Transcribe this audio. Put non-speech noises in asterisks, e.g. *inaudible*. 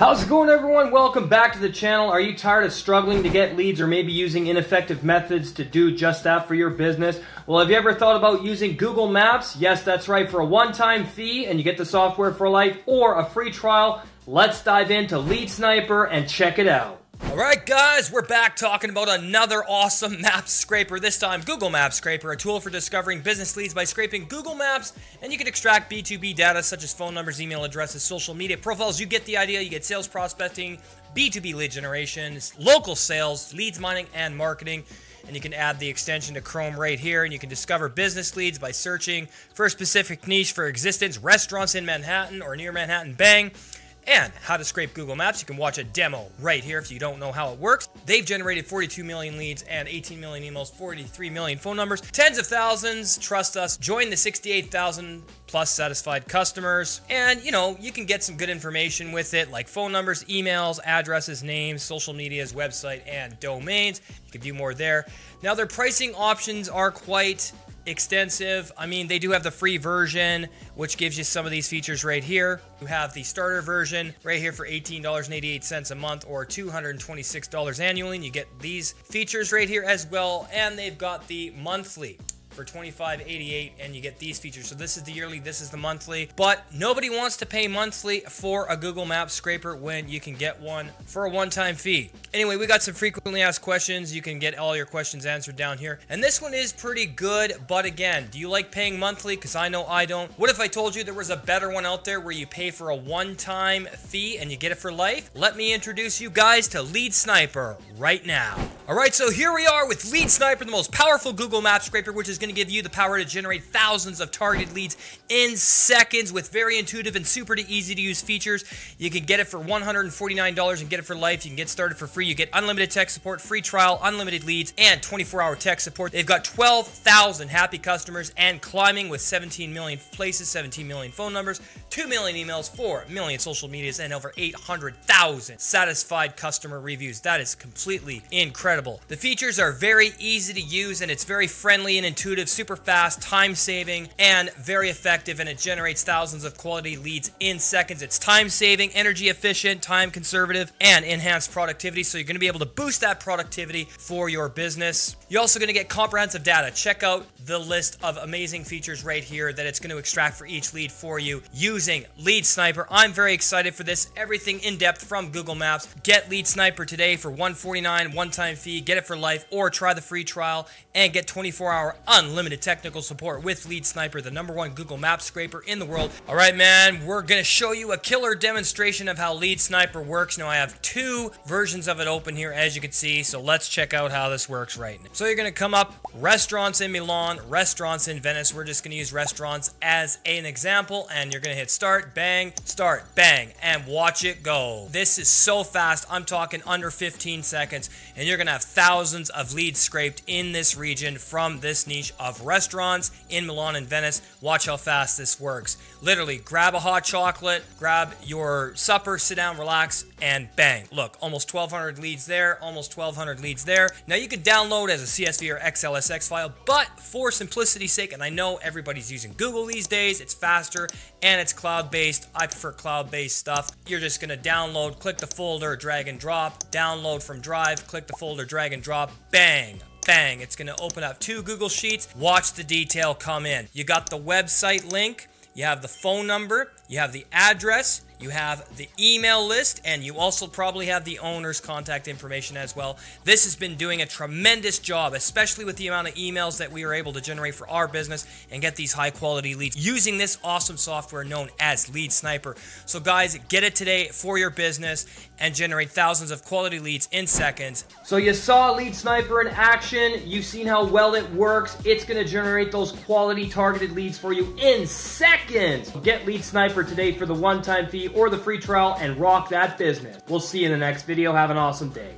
How's it going everyone? Welcome back to the channel. Are you tired of struggling to get leads or maybe using ineffective methods to do just that for your business? Well, have you ever thought about using Google Maps? Yes, that's right, for a one-time fee and you get the software for life or a free trial. Let's dive into Lead Sniper and check it out. Alright guys, we're back talking about another awesome *laughs* map scraper, this time Google Map Scraper, a tool for discovering business leads by scraping Google Maps, and you can extract B2B data such as phone numbers, email addresses, social media profiles, you get the idea, you get sales prospecting, B2B lead generation, local sales, leads mining, and marketing. And you can add the extension to Chrome right here, and you can discover business leads by searching for a specific niche for existence, restaurants in Manhattan or near Manhattan, bang and how to scrape Google Maps. You can watch a demo right here if you don't know how it works. They've generated 42 million leads and 18 million emails, 43 million phone numbers, tens of thousands. Trust us. Join the 68,000 plus satisfied customers. And, you know, you can get some good information with it, like phone numbers, emails, addresses, names, social medias, website, and domains. You can view more there. Now, their pricing options are quite extensive. I mean, they do have the free version, which gives you some of these features right here. You have the starter version right here for $18.88 a month or $226 annually. And you get these features right here as well. And they've got the monthly for $25.88 and you get these features. So this is the yearly, this is the monthly, but nobody wants to pay monthly for a Google Maps scraper when you can get one for a one-time fee. Anyway, we got some frequently asked questions. You can get all your questions answered down here. And this one is pretty good, but again, do you like paying monthly? Because I know I don't. What if I told you there was a better one out there where you pay for a one-time fee and you get it for life? Let me introduce you guys to Lead Sniper right now. All right, so here we are with Lead Sniper, the most powerful Google Maps scraper, which is going to give you the power to generate thousands of targeted leads in seconds with very intuitive and super easy to use features. You can get it for $149 and get it for life. You can get started for free. You get unlimited tech support, free trial, unlimited leads, and 24-hour tech support. They've got 12,000 happy customers and climbing with 17 million places, 17 million phone numbers, 2 million emails, 4 million social medias, and over 800,000 satisfied customer reviews. That is completely incredible. The features are very easy to use and it's very friendly and intuitive, super fast, time saving, and very effective. And it generates thousands of quality leads in seconds. It's time saving, energy efficient, time conservative, and enhanced productivity. So you're going to be able to boost that productivity for your business. You're also going to get comprehensive data. Check out the list of amazing features right here that it's going to extract for each lead for you using Lead Sniper. I'm very excited for this. Everything in depth from Google Maps. Get Lead Sniper today for 149 one-time fee. Get it for life or try the free trial and get 24-hour unlimited technical support with Lead Sniper, the number one Google Maps scraper in the world. All right, man, we're going to show you a killer demonstration of how Lead Sniper works. Now, I have two versions of it open here, as you can see, so let's check out how this works right now. So you're going to come up restaurants in Milan, restaurants in Venice. We're just going to use restaurants as an example, and you're going to hit start, bang, start, bang, and watch it go. This is so fast. I'm talking under 15 seconds, and you're going to have thousands of leads scraped in this region from this niche of restaurants in Milan and Venice. Watch how fast this works. Literally, grab a hot chocolate, grab your supper, sit down, relax, and bang. Look, almost 1,200 leads there, almost 1,200 leads there. Now, you can download as a CSV or XLSX file, but for simplicity's sake, and I know everybody's using Google these days, it's faster and it's cloud-based. I prefer cloud-based stuff. You're just going to download, click the folder, drag and drop, download from Drive, click the folder, drag and drop, bang bang, it's to open up two Google Sheets. Watch the detail come in. You got the website link, you have the phone number, you have the address, you have the email list, and you also probably have the owner's contact information as well. This has been doing a tremendous job, especially with the amount of emails that we are able to generate for our business and get these high quality leads using this awesome software known as Lead Sniper. So guys, get it today for your business and generate thousands of quality leads in seconds. So you saw Lead Sniper in action. You've seen how well it works. It's going to generate those quality targeted leads for you in seconds. Get Lead Sniper today for the one-time fee or the free trial and rock that business. We'll see you in the next video. Have an awesome day.